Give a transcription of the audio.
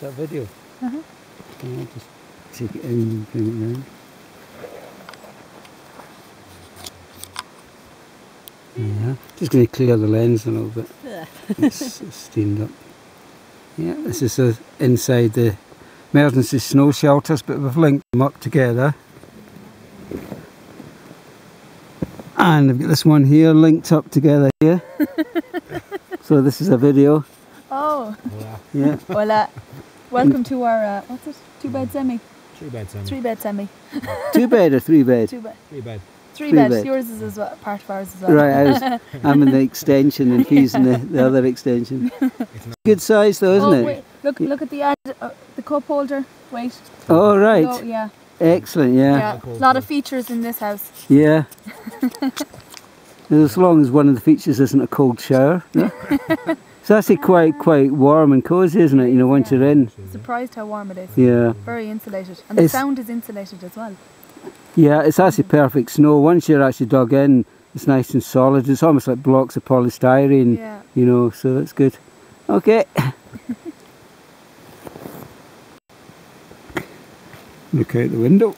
That video? Uh-huh. Yeah, just take it in and bring it round. Yeah, just going to clear the lens a little bit. It's, it's steamed up. Yeah, this is uh, inside the emergency snow shelters, but we've linked them up together. And I've got this one here linked up together here. so this is a video. Oh, Yeah. well, uh, welcome to our, uh, what's it? Two bed semi? Three bed, semi. Three bed semi. Two bed or three bed? Two bed. Three bed. Three, Three bed. bed. Yours is as well, part of ours as well. Right, I was, I'm in the extension and he's in the, the other extension. Good size though, isn't oh, it? wait, look, look at the ad, uh, the cup holder. Wait. Oh, right. Oh, yeah. Excellent, yeah. Yeah. A lot of features in this house. Yeah. as long as one of the features isn't a cold shower. No? It's actually quite quite warm and cosy, isn't it? You know, once you're in. Surprised how warm it is. Yeah. Very insulated. And the It's- sound is insulated as well. Yeah, it's actually perfect snow. Once you're actually dug in, it's nice and solid. It's almost like blocks of polystyrene, Yeah. you know, so that's good. Okay. Look out the window.